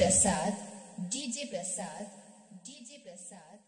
प्रसाद DJ प्रसाद DJ प्रसाद